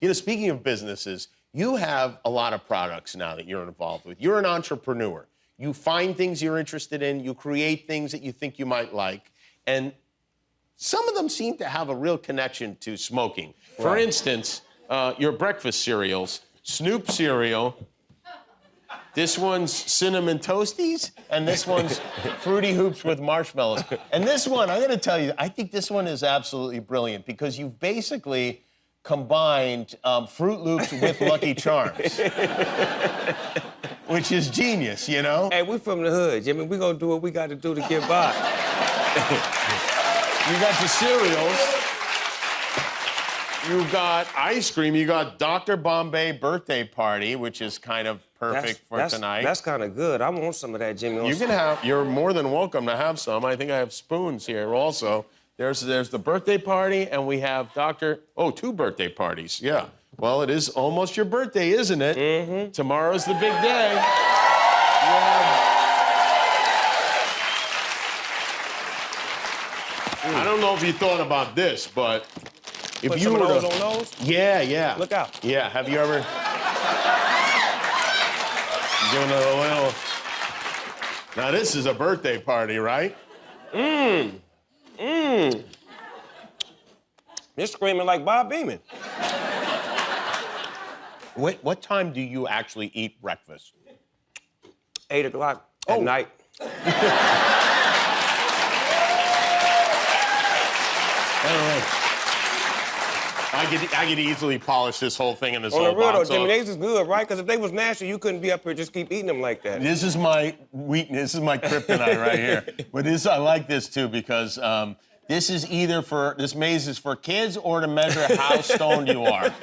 You know, speaking of businesses, you have a lot of products now that you're involved with. You're an entrepreneur. You find things you're interested in, you create things that you think you might like, and some of them seem to have a real connection to smoking. For instance, uh, your breakfast cereals, Snoop cereal. This one's cinnamon toasties, and this one's fruity hoops with marshmallows. And this one, I'm gonna tell you, I think this one is absolutely brilliant because you've basically combined um, Froot Loops with Lucky Charms, which is genius, you know? Hey, we're from the hood, Jimmy. We gonna do what we got to do to get by. You got the cereals. You got ice cream. You got Dr. Bombay birthday party, which is kind of perfect for that's, tonight. That's kind of good. I want some of that, Jimmy. you can have. You're more than welcome to have some. I think I have spoons here also. There's there's the birthday party, and we have Dr. Oh, two birthday parties. Yeah. Well, it is almost your birthday, isn't it? Mm-hmm. Tomorrow's the big day. Have- I don't know if you thought about this, but if Put you were to, on those. yeah, yeah. Look out. Yeah, have you ever given it a little? Now this is a birthday party, right? You're screaming like Bob Beeman. What, what time do you actually eat breakfast? Eight o'clock at Oh. night. I could I could easily polish this whole thing in this On whole the real though, box. Jimmy, off. these is good, right? Because if they was nasty, you couldn't be up here just keep eating them like that. This is my weakness. This is my kryptonite right here. But this, I like this too because um, this is either for this maze is for kids or to measure how stoned you are.